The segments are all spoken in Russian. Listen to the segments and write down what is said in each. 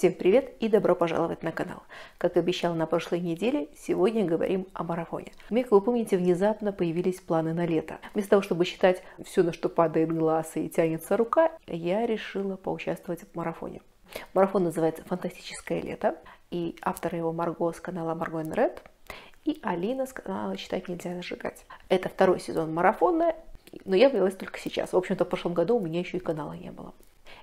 Всем привет и добро пожаловать на канал. Как обещал на прошлой неделе, сегодня говорим о марафоне. Как вы помните, внезапно появились планы на лето. Вместо того, чтобы считать все, на что падает глаз и тянется рука, я решила поучаствовать в марафоне. Марафон называется «Фантастическое лето», и автор его Марго с канала Марго Ред и Алина с канала «Читать нельзя зажигать». Это второй сезон марафона, но я появилась только сейчас. В общем-то, в прошлом году у меня еще и канала не было.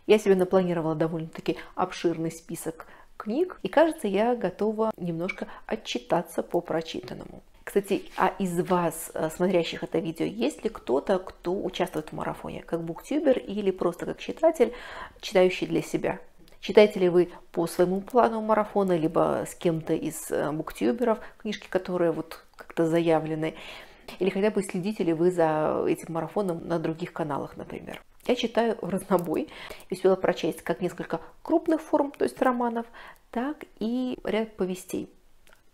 Я себе напланировала довольно-таки обширный список книг, и кажется, я готова немножко отчитаться по прочитанному. Кстати, а из вас, э, смотрящих это видео, есть ли кто-то, кто участвует в марафоне, как буктюбер или просто как читатель, читающий для себя? Читаете ли вы по своему плану марафона, либо с кем-то из э, буктюберов книжки, которые вот как-то заявлены, или хотя бы следите ли вы за этим марафоном на других каналах, например? Я читаю в разнобой и успела прочесть как несколько крупных форм, то есть романов, так и ряд повестей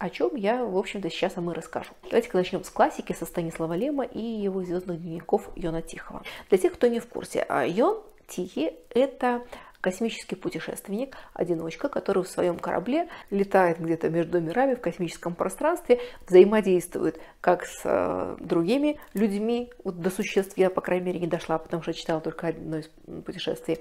о чем я, в общем-то, сейчас вам и расскажу. Давайте-ка начнем с классики, со Станислава Лема и его звездных дневников Йона Тихого. Для тех, кто не в курсе, а Йон Тихий – это космический путешественник, одиночка, который в своем корабле летает где-то между мирами в космическом пространстве, взаимодействует как с э, другими людьми, вот до существ я, по крайней мере, не дошла, потому что читала только одно из путешествий,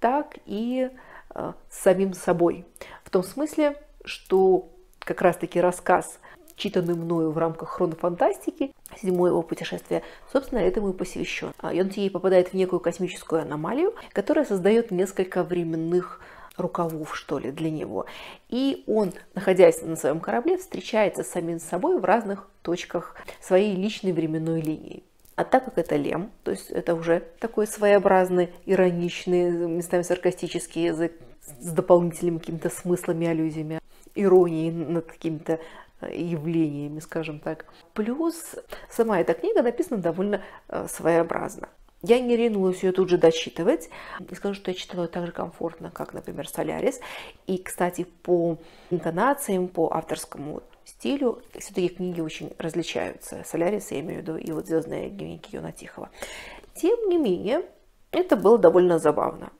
так и э, с самим собой. В том смысле, что как раз-таки рассказ читанный мною в рамках хронофантастики, седьмое его путешествие, собственно, этому и посвящен. Йонтьей попадает в некую космическую аномалию, которая создает несколько временных рукавов, что ли, для него. И он, находясь на своем корабле, встречается с самим собой в разных точках своей личной временной линии. А так как это лем, то есть это уже такой своеобразный, ироничный, местами саркастический язык с дополнительными какими-то смыслами, аллюзиями, иронией над какими-то явлениями, скажем так. Плюс сама эта книга написана довольно э, своеобразно. Я не ринулась ее тут же дочитывать. И скажу, что я читала ее так же комфортно, как, например, «Солярис». И, кстати, по интонациям, по авторскому стилю все-таки книги очень различаются. «Солярис», я имею в виду, и вот «Звездные дневники Йона Тихого». Тем не менее, это было довольно забавно.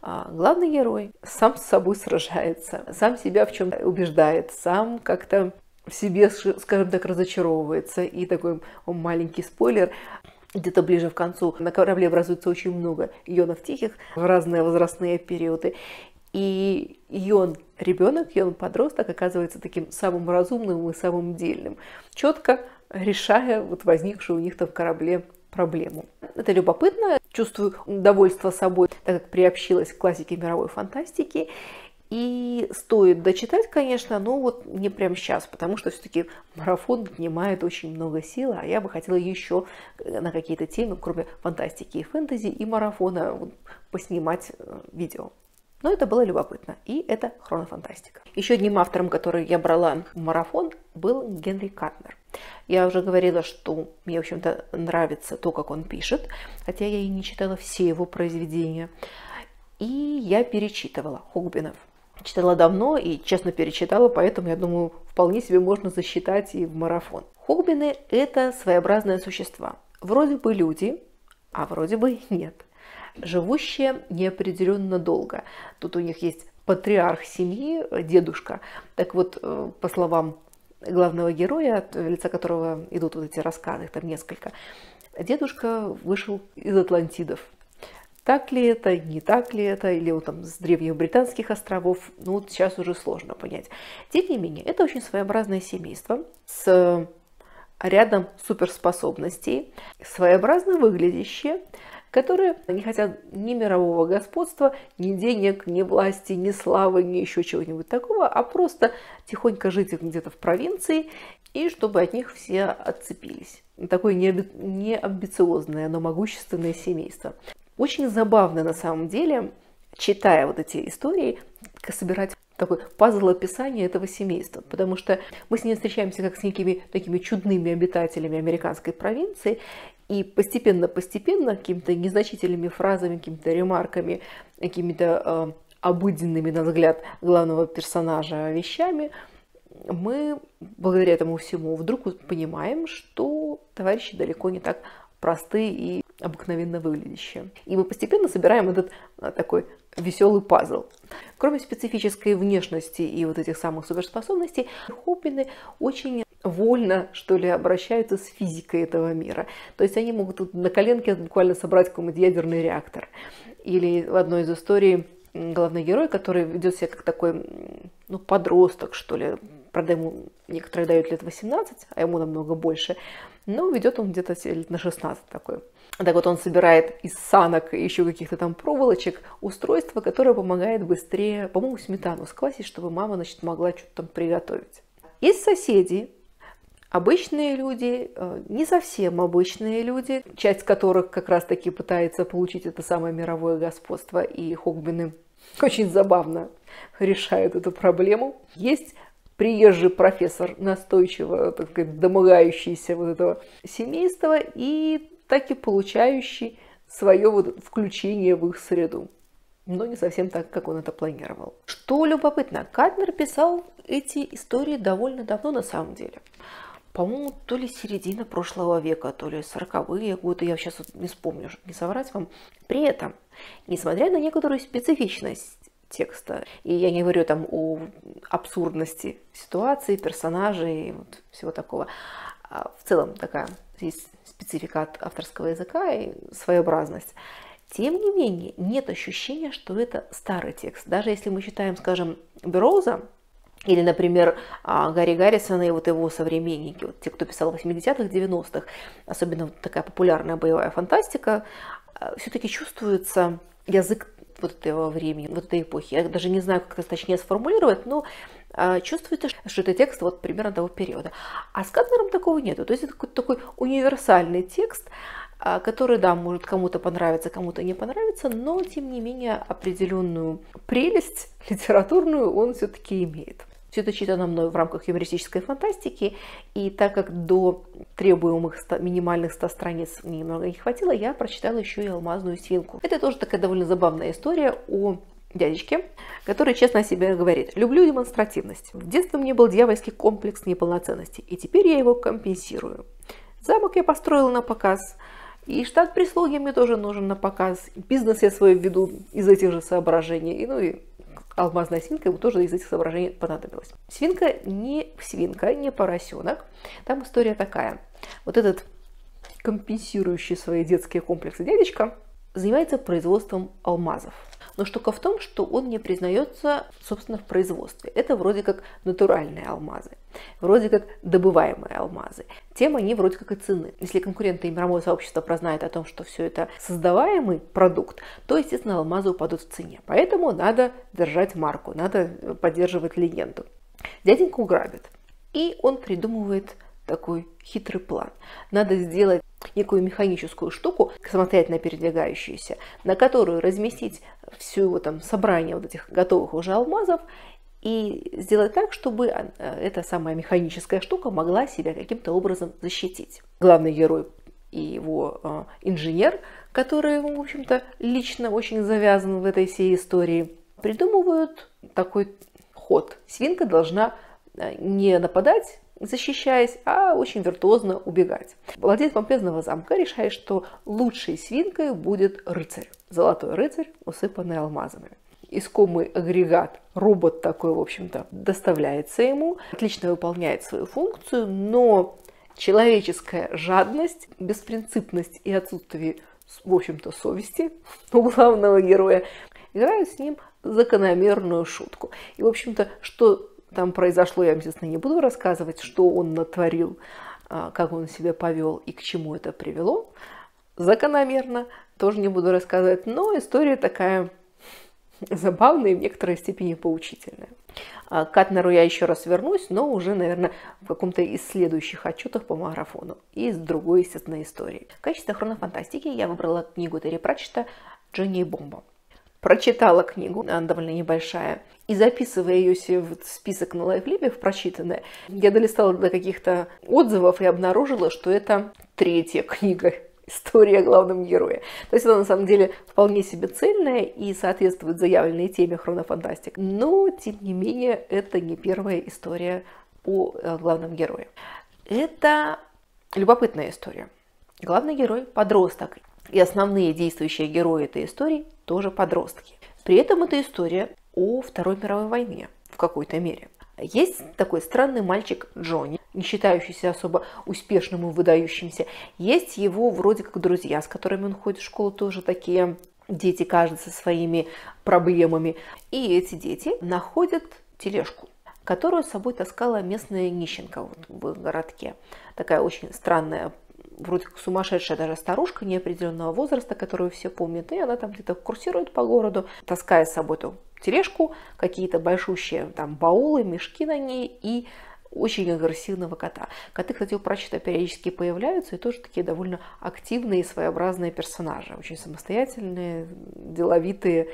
А главный герой сам с собой сражается, сам себя в чем убеждает, сам как-то в себе, скажем так, разочаровывается. И такой маленький спойлер, где-то ближе к концу на корабле образуется очень много ионов тихих в разные возрастные периоды. И ион ребенок, ион подросток оказывается таким самым разумным и самым дельным, четко решая вот возникшую у них там в корабле проблему. Это любопытно, чувствую удовольствие собой, так как приобщилась к классике мировой фантастики. И стоит дочитать, конечно, но вот не прямо сейчас, потому что все-таки марафон отнимает очень много сил, а я бы хотела еще на какие-то темы, кроме фантастики и фэнтези, и марафона поснимать э, видео. Но это было любопытно, и это хронофантастика. Еще одним автором, который я брала в марафон, был Генри Катнер. Я уже говорила, что мне, в общем-то, нравится то, как он пишет, хотя я и не читала все его произведения. И я перечитывала Хогбинов – читала давно и честно перечитала, поэтому, я думаю, вполне себе можно засчитать и в марафон. Хогбины – это своеобразные существа. Вроде бы люди, а вроде бы нет. Живущие неопределенно долго. Тут у них есть патриарх семьи, дедушка. Так вот, э, по словам главного героя, от лица которого идут вот эти рассказы, их там несколько, дедушка вышел из Атлантидов. Так ли это, не так ли это, или он там с древних британских островов, ну вот сейчас уже сложно понять. Тем не менее, это очень своеобразное семейство с рядом суперспособностей, своеобразно выглядящее, которые не хотят ни мирового господства, ни денег, ни власти, ни славы, ни еще чего-нибудь такого, а просто тихонько жить где-то в провинции и чтобы от них все отцепились. Такое неамбициозное, но могущественное семейство. Очень забавно на самом деле, читая вот эти истории, собирать такой пазл описания этого семейства, потому что мы с ними встречаемся как с некими такими чудными обитателями американской провинции, и постепенно-постепенно какими-то незначительными фразами, какими-то ремарками, какими-то э, обыденными, на взгляд главного персонажа вещами, мы благодаря этому всему вдруг понимаем, что товарищи далеко не так просты и обыкновенно выглядящие. И мы постепенно собираем этот а, такой веселый пазл. Кроме специфической внешности и вот этих самых суперспособностей, Хоппины очень вольно, что ли, обращаются с физикой этого мира. То есть они могут тут на коленке буквально собрать какой-нибудь ядерный реактор. Или в одной из историй главный герой, который ведет себя как такой ну, подросток, что ли. Правда, ему некоторые дают лет 18, а ему намного больше. Но ведет он где-то лет на 16 такой. Так вот, он собирает из санок и еще каких-то там проволочек устройство, которое помогает быстрее, по-моему, сметану сквасить, чтобы мама, значит, могла что-то там приготовить. Есть соседи, обычные люди, э, не совсем обычные люди, часть которых как раз-таки пытается получить это самое мировое господство, и Хогбины очень забавно решают эту проблему. Есть приезжий профессор, настойчиво, так сказать, домогающийся вот этого семейства и так и получающий свое вот включение в их среду. Но не совсем так, как он это планировал. Что любопытно, Кадмер писал эти истории довольно давно на самом деле. По-моему, то ли середина прошлого века, то ли сороковые годы, я сейчас вот не вспомню, не соврать вам. При этом, несмотря на некоторую специфичность текста. И я не говорю там о абсурдности ситуации, персонажей вот всего такого. А в целом такая есть специфика авторского языка и своеобразность. Тем не менее, нет ощущения, что это старый текст. Даже если мы считаем, скажем, Бероуза, или, например, а, Гарри Гаррисона и вот его современники, вот те, кто писал в 80-х, 90-х, особенно вот такая популярная боевая фантастика, а, все-таки чувствуется язык вот этого времени, вот этой эпохи. Я даже не знаю, как это точнее сформулировать, но э, чувствуется, что это текст вот примерно того периода. А с Кадмером такого нету. То есть это какой-то такой универсальный текст, э, который, да, может кому-то понравиться, кому-то не понравится, но тем не менее определенную прелесть литературную он все-таки имеет. Все это читано мной в рамках юмористической фантастики, и так как до требуемых 100, минимальных 100 страниц немного не хватило, я прочитала еще и «Алмазную свинку». Это тоже такая довольно забавная история о дядечке, который честно о себе говорит. «Люблю демонстративность. В детстве мне был дьявольский комплекс неполноценности, и теперь я его компенсирую. Замок я построила на показ, и штат прислуги мне тоже нужен на показ. Бизнес я свой веду из этих же соображений. И, ну и алмазная свинка ему тоже из этих соображений понадобилась. Свинка не свинка, не поросенок. Там история такая. Вот этот компенсирующий свои детские комплексы дядечка занимается производством алмазов. Но штука в том, что он не признается, собственно, в производстве. Это вроде как натуральные алмазы, вроде как добываемые алмазы. Тем они вроде как и цены. Если конкуренты и мировое сообщество прознает о том, что все это создаваемый продукт, то, естественно, алмазы упадут в цене. Поэтому надо держать марку, надо поддерживать легенду. Дяденьку грабит. И он придумывает такой хитрый план. Надо сделать некую механическую штуку, самостоятельно передвигающуюся, на которую разместить все его там собрание вот этих готовых уже алмазов и сделать так, чтобы э, эта самая механическая штука могла себя каким-то образом защитить. Главный герой и его э, инженер, который, в общем-то, лично очень завязан в этой всей истории, придумывают такой ход. Свинка должна э, не нападать защищаясь, а очень виртуозно убегать. Владелец помпезного замка решает, что лучшей свинкой будет рыцарь. Золотой рыцарь, усыпанный алмазами. Искомый агрегат, робот такой, в общем-то, доставляется ему, отлично выполняет свою функцию, но человеческая жадность, беспринципность и отсутствие, в общем-то, совести у главного героя играют с ним закономерную шутку. И, в общем-то, что там произошло, я вам, естественно, не буду рассказывать, что он натворил, а, как он себя повел и к чему это привело. Закономерно, тоже не буду рассказывать, но история такая забавная и в некоторой степени поучительная. А, к Катнеру я еще раз вернусь, но уже, наверное, в каком-то из следующих отчетов по марафону и с другой, естественно, истории. В качестве хронофантастики я выбрала книгу Терри Пратчета «Дженни и Бомба» прочитала книгу, она довольно небольшая, и записывая ее себе в список на лайфлибе, в прочитанное, я долистала до каких-то отзывов и обнаружила, что это третья книга история о главном герое. То есть это на самом деле вполне себе цельная и соответствует заявленной теме хронофантастик. Но, тем не менее, это не первая история о э, главном герое. Это любопытная история. Главный герой – подросток. И основные действующие герои этой истории тоже подростки. При этом это история о Второй мировой войне в какой-то мере. Есть такой странный мальчик Джонни, не считающийся особо успешным и выдающимся. Есть его вроде как друзья, с которыми он ходит в школу, тоже такие дети, кажется, своими проблемами. И эти дети находят тележку, которую с собой таскала местная нищенка вот в городке. Такая очень странная вроде как сумасшедшая даже старушка неопределенного возраста, которую все помнят, и она там где-то курсирует по городу, таская с собой эту тележку, какие-то большущие там баулы, мешки на ней и очень агрессивного кота. Коты, кстати, у прачета периодически появляются и тоже такие довольно активные и своеобразные персонажи, очень самостоятельные, деловитые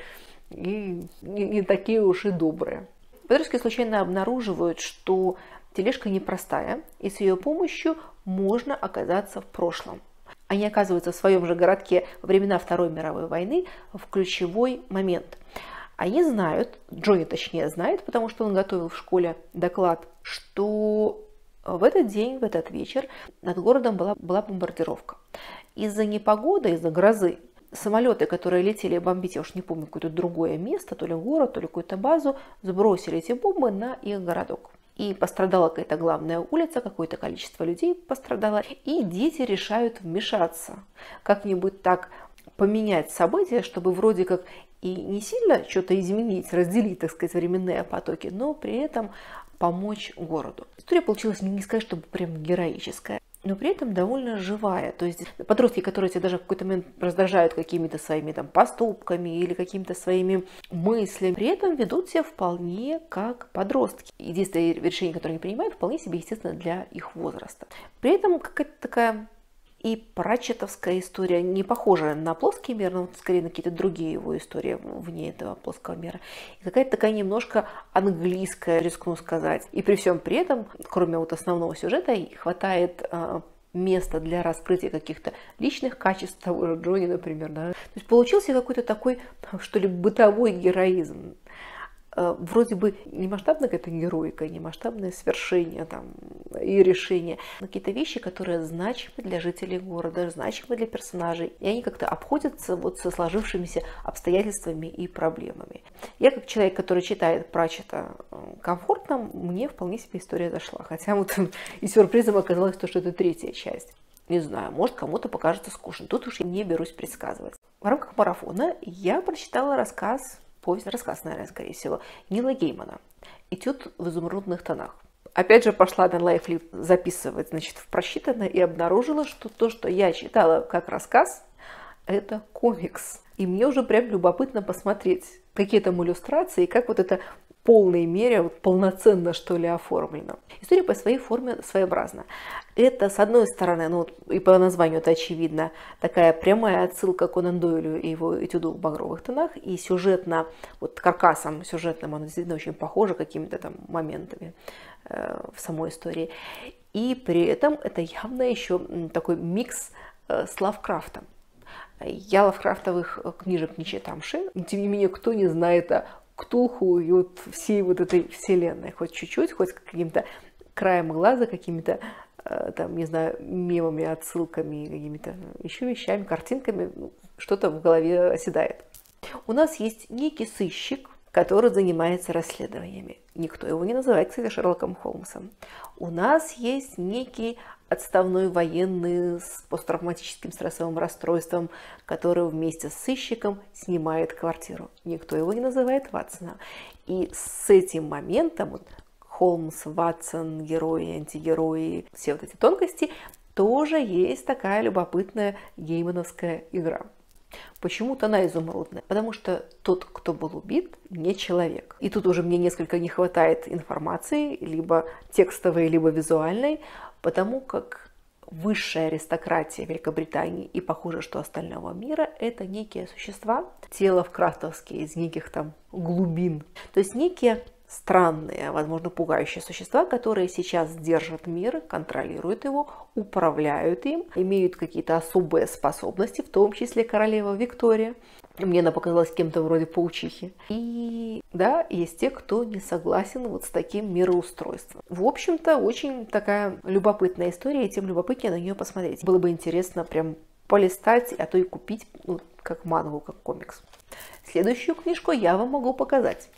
и не такие уж и добрые. Подростки случайно обнаруживают, что тележка непростая, и с ее помощью можно оказаться в прошлом. Они оказываются в своем же городке во времена Второй мировой войны в ключевой момент. Они знают, Джонни точнее знает, потому что он готовил в школе доклад, что в этот день, в этот вечер над городом была, была бомбардировка. Из-за непогоды, из-за грозы самолеты, которые летели бомбить, я уж не помню, какое-то другое место, то ли город, то ли какую-то базу, сбросили эти бомбы на их городок и пострадала какая-то главная улица, какое-то количество людей пострадало, и дети решают вмешаться, как-нибудь так поменять события, чтобы вроде как и не сильно что-то изменить, разделить, так сказать, временные потоки, но при этом помочь городу. История получилась, не сказать, чтобы прям героическая но при этом довольно живая. То есть подростки, которые тебя даже в какой-то момент раздражают какими-то своими там поступками или какими-то своими мыслями, при этом ведут себя вполне как подростки. И действия и решения, которые они принимают, вполне себе естественно для их возраста. При этом какая-то такая и Пратчетовская история не похожа на плоский мир, но скорее на какие-то другие его истории вне этого плоского мира. И какая-то такая немножко английская, рискну сказать. И при всем при этом, кроме вот основного сюжета, хватает а, места для раскрытия каких-то личных качеств того же Джонни, например. Да? То есть получился какой-то такой, что ли, бытовой героизм. Э, вроде бы не масштабная какая-то героика, не масштабное свершение там, и решение, но какие-то вещи, которые значимы для жителей города, значимы для персонажей, и они как-то обходятся вот со сложившимися обстоятельствами и проблемами. Я как человек, который читает Прачета э, комфортно, мне вполне себе история зашла, хотя вот и сюрпризом оказалось то, что это третья часть. Не знаю, может кому-то покажется скучно. Тут уж я не берусь предсказывать. В рамках марафона я прочитала рассказ повесть, рассказ, наверное, скорее всего, Нила Геймана «Этюд в изумрудных тонах». Опять же пошла на лайфлип записывать, значит, в просчитанное и обнаружила, что то, что я читала как рассказ, это комикс. И мне уже прям любопытно посмотреть, какие там иллюстрации, как вот это полной мере, вот полноценно, что ли, оформлено. История по своей форме своеобразна. Это, с одной стороны, ну, и по названию это очевидно, такая прямая отсылка к Конан Дойлю и его этюду в багровых тонах, и сюжетно, вот каркасом сюжетным оно действительно очень похоже какими-то там моментами э, в самой истории. И при этом это явно еще такой микс э, с Лавкрафтом. Я лавкрафтовых э, книжек не читамши, тем не менее, кто не знает о Ктулху и вот всей вот этой вселенной, хоть чуть-чуть, хоть каким-то краем глаза, какими-то э, там, не знаю, мемами, отсылками, какими-то еще вещами, картинками, ну, что-то в голове оседает. У нас есть некий сыщик, который занимается расследованиями. Никто его не называет, кстати, Шерлоком Холмсом. У нас есть некий отставной военный с посттравматическим стрессовым расстройством, который вместе с сыщиком снимает квартиру. Никто его не называет Ватсона. И с этим моментом вот, Холмс, Ватсон, герои, антигерои, все вот эти тонкости, тоже есть такая любопытная геймановская игра. Почему-то она изумрудная, потому что тот, кто был убит, не человек. И тут уже мне несколько не хватает информации, либо текстовой, либо визуальной, потому как высшая аристократия Великобритании и похоже, что остального мира – это некие существа, тело в крафтовские из неких там глубин. То есть некие странные, возможно, пугающие существа, которые сейчас держат мир, контролируют его, управляют им, имеют какие-то особые способности, в том числе королева Виктория. Мне она показалась кем-то вроде паучихи. И да, есть те, кто не согласен вот с таким мироустройством. В общем-то, очень такая любопытная история, и тем любопытнее на нее посмотреть. Было бы интересно прям полистать, а то и купить, ну, как мангу, как комикс. Следующую книжку я вам могу показать.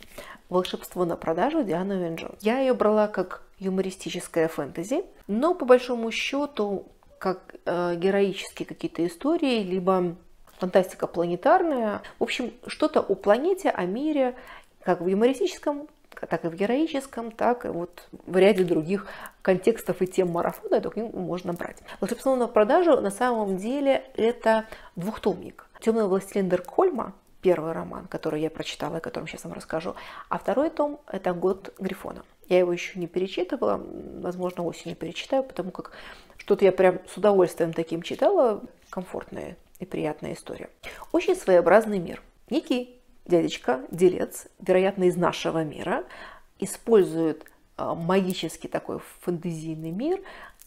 «Волшебство на продажу» Дианы Уин Я ее брала как юмористическое фэнтези, но по большому счету как э, героические какие-то истории, либо фантастика планетарная. В общем, что-то о планете, о мире, как в юмористическом, так и в героическом, так и вот в ряде других контекстов и тем марафона эту книгу можно брать. Волшебство на продажу на самом деле это двухтомник. Темный властелин Деркхольма, первый роман, который я прочитала, о котором сейчас вам расскажу. А второй том – это «Год Грифона». Я его еще не перечитывала, возможно, осенью перечитаю, потому как что-то я прям с удовольствием таким читала. Комфортная и приятная история. Очень своеобразный мир. Некий дядечка, делец, вероятно, из нашего мира, использует а, магический такой фэнтезийный мир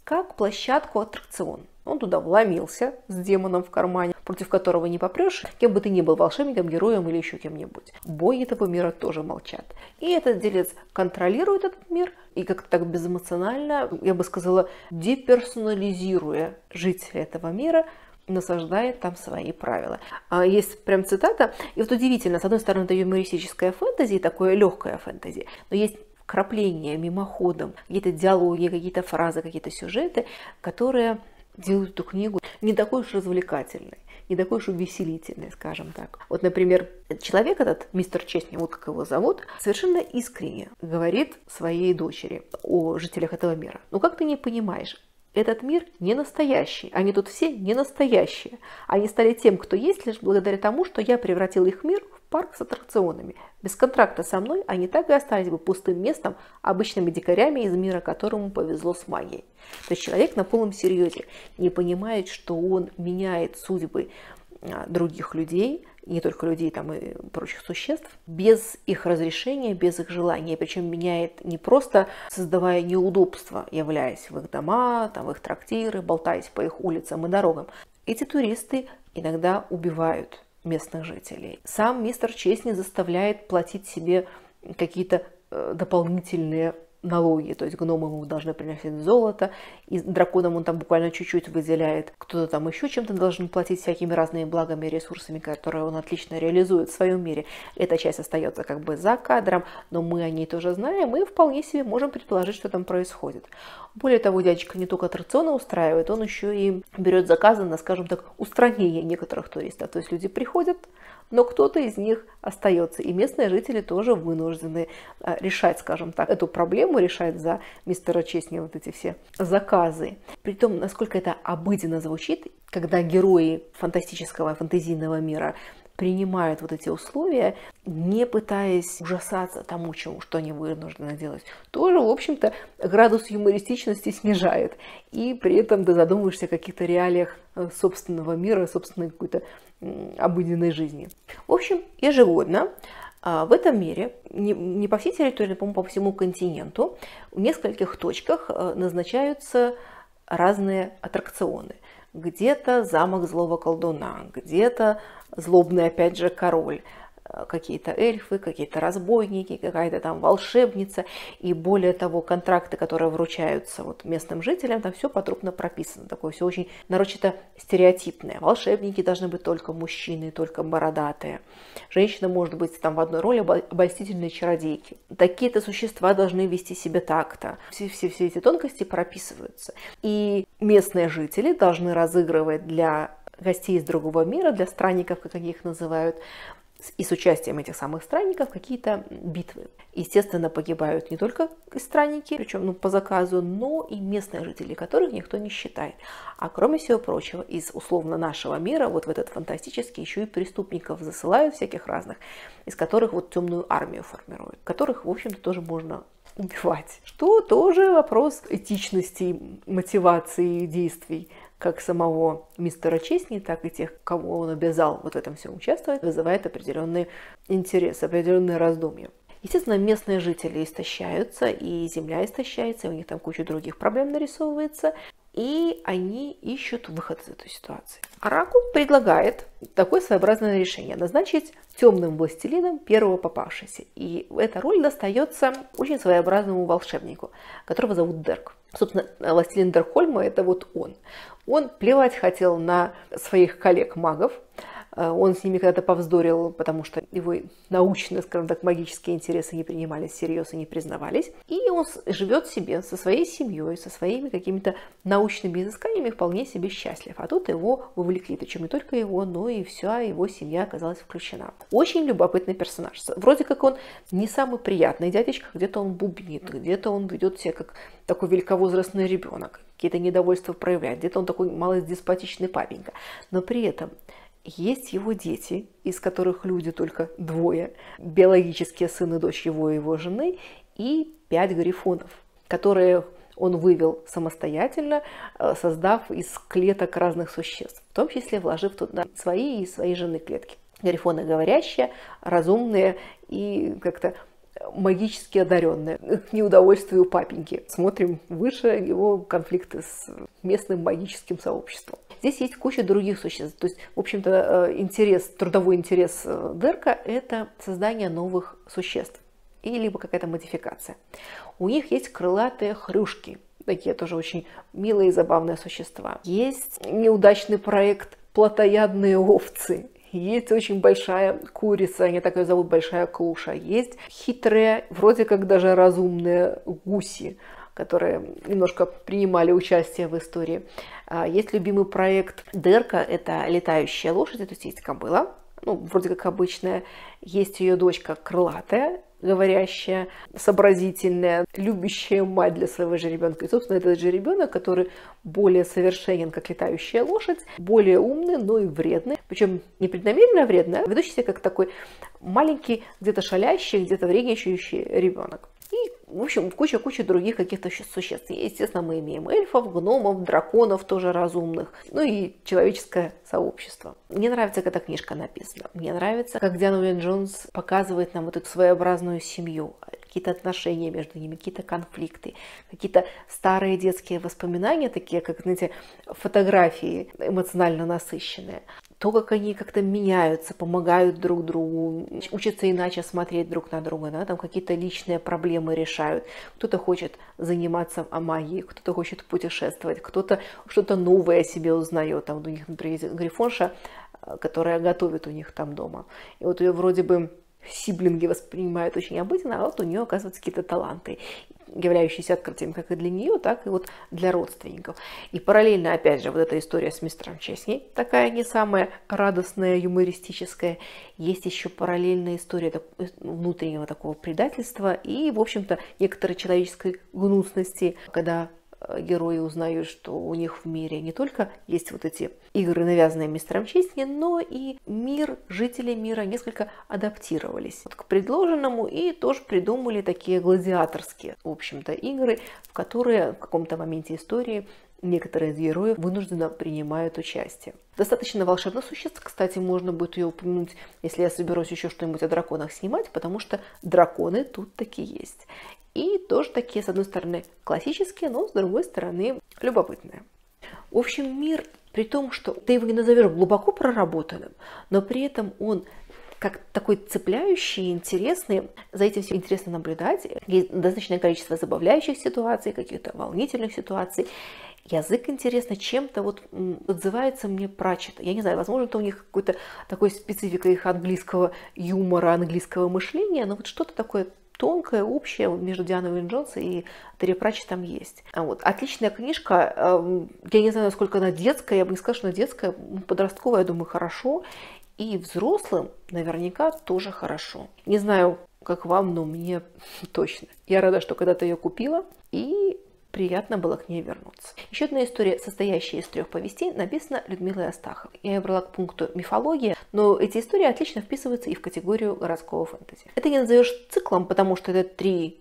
как площадку аттракцион. Он туда вломился с демоном в кармане, против которого не попрешь, кем бы ты ни был, волшебником, героем или еще кем-нибудь. Боги этого мира тоже молчат. И этот делец контролирует этот мир и как-то так безэмоционально, я бы сказала, деперсонализируя жителей этого мира, насаждает там свои правила. А, есть прям цитата, и вот удивительно, с одной стороны, это юмористическое фэнтези, такое легкое фэнтези, но есть вкрапления мимоходом, какие-то диалоги, какие-то фразы, какие-то сюжеты, которые делают эту книгу не такой уж развлекательной, не такой уж увеселительной, скажем так. Вот, например, человек этот, мистер Честни, вот как его зовут, совершенно искренне говорит своей дочери о жителях этого мира. Ну как ты не понимаешь, этот мир не настоящий. Они тут все не настоящие. Они стали тем, кто есть, лишь благодаря тому, что я превратил их мир в парк с аттракционами. Без контракта со мной они так и остались бы пустым местом, обычными дикарями из мира, которому повезло с магией. То есть человек на полном серьезе не понимает, что он меняет судьбы а, других людей, не только людей там и прочих существ, без их разрешения, без их желания. Причем меняет не просто создавая неудобства, являясь в их дома, там, в их трактиры, болтаясь по их улицам и дорогам. Эти туристы иногда убивают местных жителей. Сам мистер Честни заставляет платить себе какие-то э, дополнительные налоги, то есть гномы ему должны приносить золото, и драконам он там буквально чуть-чуть выделяет, кто-то там еще чем-то должен платить всякими разными благами и ресурсами, которые он отлично реализует в своем мире. Эта часть остается как бы за кадром, но мы о ней тоже знаем и вполне себе можем предположить, что там происходит. Более того, дядечка не только аттракционы устраивает, он еще и берет заказы на, скажем так, устранение некоторых туристов. То есть люди приходят, но кто-то из них остается. И местные жители тоже вынуждены а, решать, скажем так, эту проблему, решать за мистера Честни вот эти все заказы. Притом, насколько это обыденно звучит, когда герои фантастического, фантазийного мира принимают вот эти условия, не пытаясь ужасаться тому, чему, что они вынуждены делать, тоже, в общем-то, градус юмористичности снижает. И при этом ты задумываешься о каких-то реалиях э, собственного мира, собственной какой-то обыденной жизни. В общем, ежегодно а, в этом мире, не по всей территории, по по всему континенту, в нескольких точках э, назначаются разные аттракционы. Где-то замок злого колдуна, где-то злобный опять же король, какие-то эльфы, какие-то разбойники, какая-то там волшебница. И более того, контракты, которые вручаются вот местным жителям, там все подробно прописано. Такое все очень нарочито стереотипное. Волшебники должны быть только мужчины, только бородатые. Женщина может быть там в одной роли обольстительной чародейки. Такие-то существа должны вести себя так-то. Все, все, все эти тонкости прописываются. И местные жители должны разыгрывать для гостей из другого мира, для странников, как они их называют, и с участием этих самых странников какие-то битвы. Естественно, погибают не только странники, причем ну, по заказу, но и местные жители, которых никто не считает. А кроме всего прочего, из условно нашего мира, вот в этот фантастический, еще и преступников засылают всяких разных, из которых вот темную армию формируют, которых, в общем-то, тоже можно убивать. Что тоже вопрос этичности, мотивации действий как самого мистера Честни, так и тех, кого он обязал вот в этом всем участвовать, вызывает определенный интерес, определенные раздумья. Естественно, местные жители истощаются, и земля истощается, и у них там куча других проблем нарисовывается, и они ищут выход из этой ситуации. Оракул предлагает такое своеобразное решение – назначить темным властелином первого попавшегося. И эта роль достается очень своеобразному волшебнику, которого зовут Дерк. Собственно, властелин Дерхольма – это вот он. Он плевать хотел на своих коллег-магов, он с ними когда-то повздорил, потому что его научные, скажем так, магические интересы не принимались всерьез и не признавались. И он живет себе со своей семьей, со своими какими-то научными изысканиями вполне себе счастлив. А тут его вовлекли, причем не только его, но и вся его семья оказалась включена. Очень любопытный персонаж. Вроде как он не самый приятный дядечка, где-то он бубнит, где-то он ведет себя как такой великовозрастный ребенок, какие-то недовольства проявляет, где-то он такой малость деспотичный папенька. Но при этом есть его дети, из которых люди только двое, биологические сын и дочь его и его жены, и пять грифонов, которые он вывел самостоятельно, э, создав из клеток разных существ, в том числе вложив туда свои и своей жены клетки. Грифоны говорящие, разумные и как-то магически одаренные, к неудовольствию папеньки. Смотрим выше его конфликты с местным магическим сообществом. Здесь есть куча других существ. То есть, в общем-то, э, интерес, трудовой интерес э, Дерка – это создание новых существ и либо какая-то модификация. У них есть крылатые хрюшки, такие тоже очень милые и забавные существа. Есть неудачный проект плотоядные овцы. Есть очень большая курица, они так ее зовут, большая клуша. Есть хитрые, вроде как даже разумные гуси, которые немножко принимали участие в истории. А, есть любимый проект Дерка, это летающая лошадь, то есть есть кобыла, ну, вроде как обычная. Есть ее дочка крылатая, говорящая, сообразительная, любящая мать для своего же ребенка. И, собственно, этот же ребенок, который более совершенен, как летающая лошадь, более умный, но и вредный. Причем не преднамеренно вредный, а ведущий себя как такой маленький, где-то шалящий, где-то вредничающий ребенок. И, в общем, куча-куча других каких-то существ. Естественно, мы имеем эльфов, гномов, драконов тоже разумных, ну и человеческое сообщество. Мне нравится, как эта книжка написана. Мне нравится, как Диана Уин Джонс показывает нам вот эту своеобразную семью, какие-то отношения между ними, какие-то конфликты, какие-то старые детские воспоминания, такие как, знаете, фотографии эмоционально насыщенные то, как они как-то меняются, помогают друг другу, учатся иначе смотреть друг на друга, да, там какие-то личные проблемы решают. Кто-то хочет заниматься магией, кто-то хочет путешествовать, кто-то что-то новое о себе узнает. Там у них, например, есть грифонша, э, которая готовит у них там дома. И вот ее вроде бы сиблинги воспринимают очень обыденно, а вот у нее оказываются какие-то таланты являющиеся открытием как и для нее, так и вот для родственников. И параллельно, опять же, вот эта история с мистером Честни, такая не самая радостная, юмористическая. Есть еще параллельная история внутреннего такого предательства и, в общем-то, некоторой человеческой гнусности, когда Э, герои узнают, что у них в мире не только есть вот эти игры, навязанные мистером Честни, но и мир, жители мира несколько адаптировались к предложенному и тоже придумали такие гладиаторские, в общем-то, игры, в которые в каком-то моменте истории некоторые из героев вынужденно принимают участие. Достаточно волшебных существ, кстати, можно будет ее упомянуть, если я соберусь еще что-нибудь о драконах снимать, потому что драконы тут такие есть. И тоже такие, с одной стороны, классические, но с другой стороны, любопытные. В общем, мир, при том, что ты его не назовешь глубоко проработанным, но при этом он как такой цепляющий, интересный. За этим все интересно наблюдать. Есть достаточное количество забавляющих ситуаций, каких-то волнительных ситуаций. Язык интересно чем-то вот отзывается мне прачет. Я не знаю, возможно, это у них какой-то такой специфика их английского юмора, английского мышления, но вот что-то такое тонкое, общее между Дианой Уин Джонс и Терри Пратчеттом есть. А вот. Отличная книжка. Эм, я не знаю, насколько она детская. Я бы не сказала, что она детская. Подростковая, я думаю, хорошо. И взрослым наверняка тоже хорошо. Не знаю, как вам, но мне точно. Я рада, что когда-то ее купила. И приятно было к ней вернуться. Еще одна история, состоящая из трех повестей, написана Людмилой Астаховой. Я ее брала к пункту мифология, но эти истории отлично вписываются и в категорию городского фэнтези. Это не назовешь циклом, потому что это три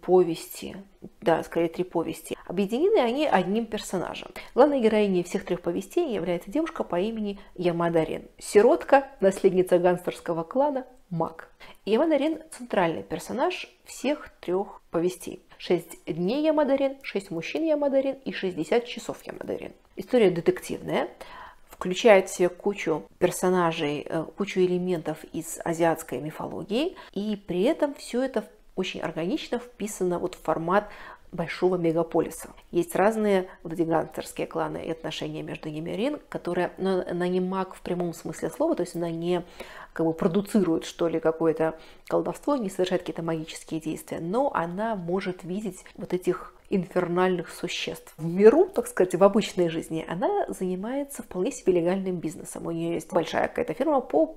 повести, да, скорее три повести. Объединены они одним персонажем. Главной героиней всех трех повестей является девушка по имени Ямада Рен. Сиротка, наследница гангстерского клана, маг. Ямада Рен – центральный персонаж всех трех повестей. 6 дней Ямадарин, 6 мужчин Ямадарин и 60 часов Ямадарин. История детективная, включает в себя кучу персонажей, э, кучу элементов из азиатской мифологии, и при этом все это очень органично вписано вот в формат большого мегаполиса. Есть разные вот эти гангстерские кланы и отношения между ними. Рин, которая, ну, она не маг в прямом смысле слова, то есть она не как бы продуцирует, что ли, какое-то колдовство, не совершает какие-то магические действия, но она может видеть вот этих инфернальных существ. В миру, так сказать, в обычной жизни, она занимается вполне себе легальным бизнесом. У нее есть большая какая-то фирма по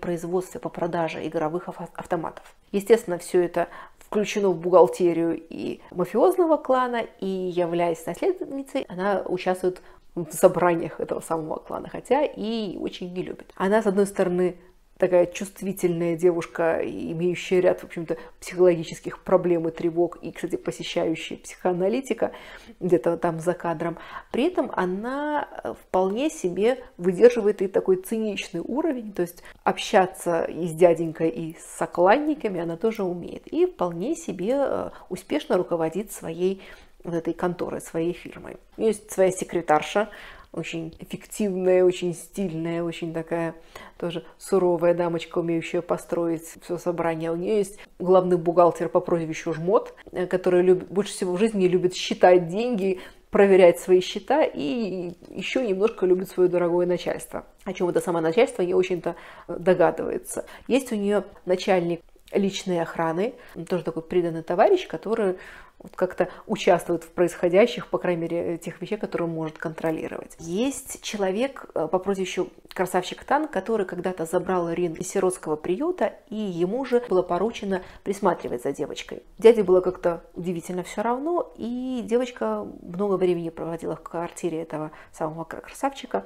производству, по продаже игровых автоматов. Естественно, все это включено в бухгалтерию и мафиозного клана, и являясь наследницей, она участвует в собраниях этого самого клана, хотя и очень не любит. Она, с одной стороны, такая чувствительная девушка, имеющая ряд, в общем-то, психологических проблем и тревог, и, кстати, посещающая психоаналитика где-то там за кадром. При этом она э, вполне себе выдерживает и такой циничный уровень, то есть общаться и с дяденькой, и с сокланниками она тоже умеет. И вполне себе э, успешно руководит своей вот этой конторой, своей фирмой. У нее есть своя секретарша, очень эффективная, очень стильная, очень такая тоже суровая дамочка, умеющая построить все собрание. У нее есть главный бухгалтер по прозвищу Жмот, э, который любит, больше всего в жизни любит считать деньги, проверять свои счета и еще немножко любит свое дорогое начальство. О чем это самое начальство не очень-то догадывается. Есть у нее начальник личной охраны, тоже такой преданный товарищ, который вот как-то участвует в происходящих, по крайней мере, тех вещей, которые он может контролировать. Есть человек э, по прозвищу Красавчик Тан, который когда-то забрал Рин из сиротского приюта, и ему же было поручено присматривать за девочкой. Дяде было как-то удивительно все равно, и девочка много времени проводила в квартире этого самого красавчика,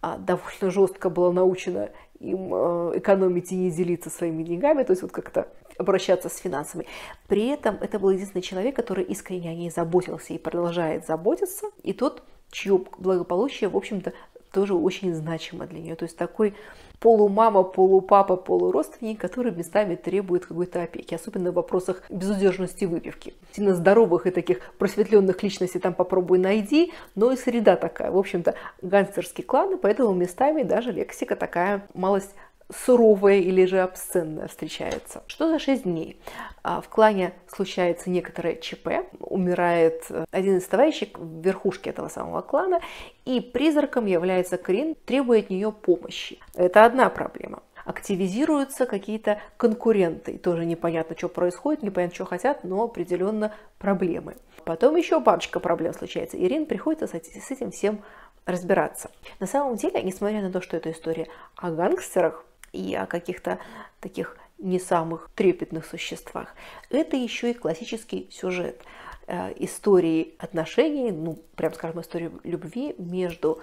а, довольно жестко была научена им э, экономить и не делиться своими деньгами, то есть вот как-то обращаться с финансами. При этом это был единственный человек, который искренне о ней заботился и продолжает заботиться, и тот, чье благополучие, в общем-то, тоже очень значимо для нее. То есть такой полумама, полупапа, полуродственник, который местами требует какой-то опеки, особенно в вопросах безудержности выпивки. Сильно здоровых и таких просветленных личностей там попробуй найди, но и среда такая. В общем-то, гангстерские кланы, поэтому местами даже лексика такая малость суровая или же обсценная встречается. Что за 6 дней? А, в клане случается некоторое ЧП, умирает э, один из товарищей в верхушке этого самого клана, и призраком является Крин, требуя от нее помощи. Это одна проблема активизируются какие-то конкуренты. И тоже непонятно, что происходит, непонятно, что хотят, но определенно проблемы. Потом еще парочка проблем случается. Ирин приходится с этим всем разбираться. На самом деле, несмотря на то, что это история о гангстерах, и о каких-то таких не самых трепетных существах. Это еще и классический сюжет э, истории отношений, ну, прям скажем, истории любви между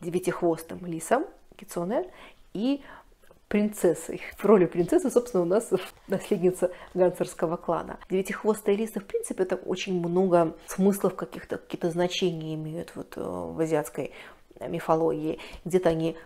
девятихвостым лисом Кицуне и принцессой. В роли принцессы, собственно, у нас наследница гансерского клана. Девятихвостые лисы, в принципе, это очень много смыслов каких-то, какие-то значения имеют вот э, в азиатской мифологии. Где-то они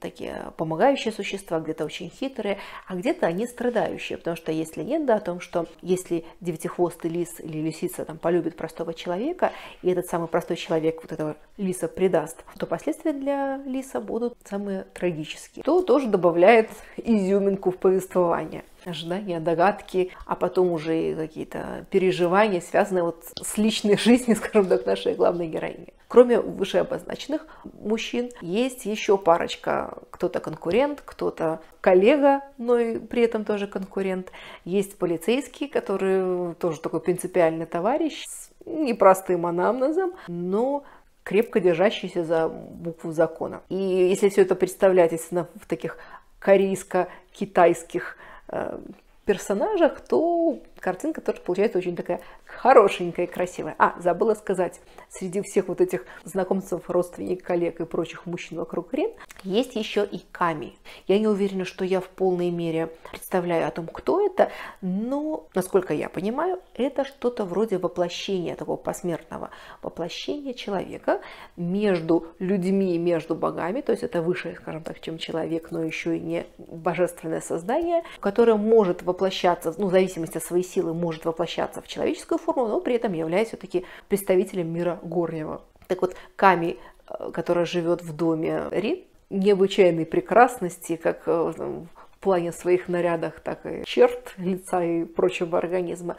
такие помогающие существа, где-то очень хитрые, а где-то они страдающие, потому что есть легенда о том, что если девятихвостый лис или лисица там полюбит простого человека, и этот самый простой человек вот этого лиса предаст, то последствия для лиса будут самые трагические. То тоже добавляет изюминку в повествование ожидания, догадки, а потом уже какие-то переживания, связанные вот с личной жизнью, скажем так, нашей главной героини. Кроме вышеобозначенных мужчин, есть еще парочка. Кто-то конкурент, кто-то коллега, но и при этом тоже конкурент. Есть полицейский, который тоже такой принципиальный товарищ с непростым анамнезом, но крепко держащийся за букву закона. И если все это представлять, естественно, в таких корейско-китайских э, персонажах, то картинка тоже получается очень такая хорошенькая и красивая. А, забыла сказать, среди всех вот этих знакомцев, родственников, коллег и прочих мужчин вокруг Рин, есть еще и Ками. Я не уверена, что я в полной мере представляю о том, кто это, но, насколько я понимаю, это что-то вроде воплощения такого посмертного воплощения человека между людьми и между богами, то есть это выше, скажем так, чем человек, но еще и не божественное создание, которое может воплощаться, ну, в зависимости от своей силы может воплощаться в человеческую форму, но при этом являясь все-таки представителем мира горнего. Так вот, Ками, э, которая живет в доме Ри, необычайной прекрасности, как э, в плане своих нарядах, так и черт лица и прочего организма,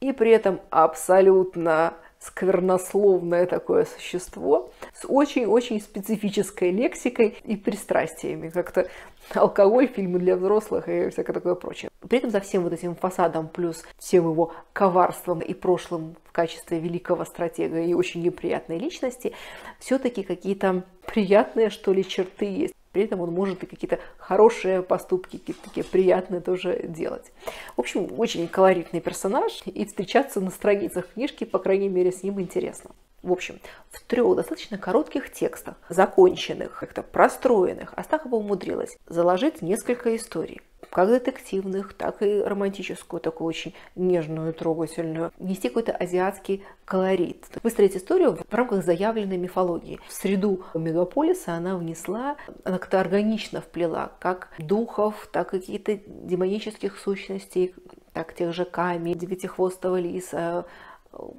и при этом абсолютно сквернословное такое существо с очень-очень специфической лексикой и пристрастиями. Как-то алкоголь, фильмы для взрослых и всякое такое прочее. При этом за всем вот этим фасадом плюс всем его коварством и прошлым в качестве великого стратега и очень неприятной личности, все-таки какие-то приятные, что ли, черты есть. При этом он может и какие-то хорошие поступки, какие-то такие приятные тоже делать. В общем, очень колоритный персонаж, и встречаться на страницах книжки, по крайней мере, с ним интересно. В общем, в трех достаточно коротких текстах, законченных, как-то простроенных, Астахова умудрилась заложить несколько историй как детективных, так и романтическую, такую очень нежную, трогательную, нести какой-то азиатский колорит. Выстроить историю в рамках заявленной мифологии. В среду мегаполиса она внесла, она как-то органично вплела как духов, так и какие-то демонических сущностей, так тех же Ками, Девятихвостого лиса,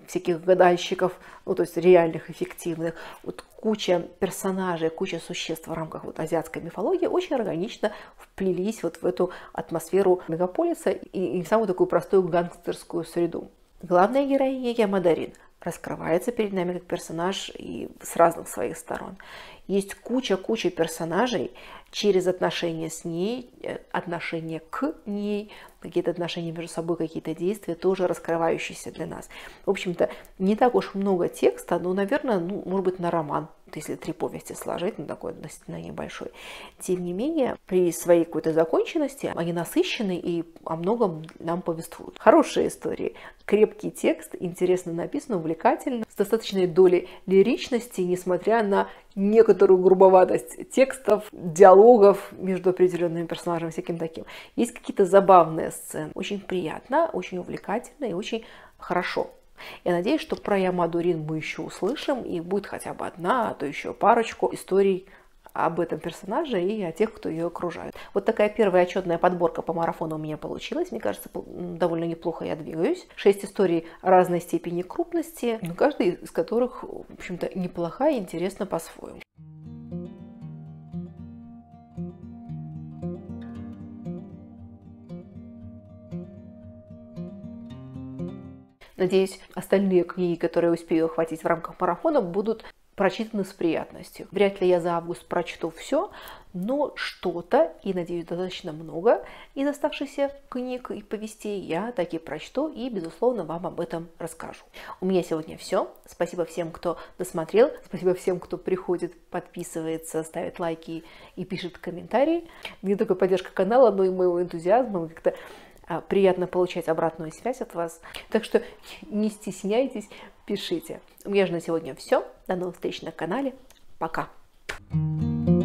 всяких гадальщиков, ну, то есть реальных, эффективных, вот куча персонажей, куча существ в рамках вот азиатской мифологии очень органично вплелись вот в эту атмосферу мегаполиса и, и в самую такую простую гангстерскую среду. Главная героиня Ямадарин раскрывается перед нами как персонаж и с разных своих сторон. Есть куча-куча персонажей через отношения с ней, э, отношения к ней, какие-то отношения между собой, какие-то действия, тоже раскрывающиеся для нас. В общем-то, не так уж много текста, но, наверное, ну, может быть, на роман если три повести сложить, ну такой относительно небольшой. Тем не менее, при своей какой-то законченности они насыщены и о многом нам повествуют. Хорошие истории, крепкий текст, интересно написан, увлекательно, с достаточной долей лиричности, несмотря на некоторую грубоватость текстов, диалогов между определенными персонажами, всяким таким. Есть какие-то забавные сцены. Очень приятно, очень увлекательно и очень хорошо. Я надеюсь, что про Ямадурин мы еще услышим, и будет хотя бы одна, а то еще парочку историй об этом персонаже и о тех, кто ее окружает. Вот такая первая отчетная подборка по марафону у меня получилась. Мне кажется, довольно неплохо я двигаюсь. Шесть историй разной степени крупности, но каждая из которых, в общем-то, неплохая и интересна по-своему. Надеюсь, остальные книги, которые успею охватить в рамках марафона, будут прочитаны с приятностью. Вряд ли я за август прочту все, но что-то, и, надеюсь, достаточно много из оставшихся книг и повестей я таки прочту и, безусловно, вам об этом расскажу. У меня сегодня все. Спасибо всем, кто досмотрел. Спасибо всем, кто приходит, подписывается, ставит лайки и пишет комментарии. Не только поддержка канала, но и моего энтузиазма. Как-то приятно получать обратную связь от вас. Так что не стесняйтесь, пишите. У меня же на сегодня все. До новых встреч на канале. Пока. thank you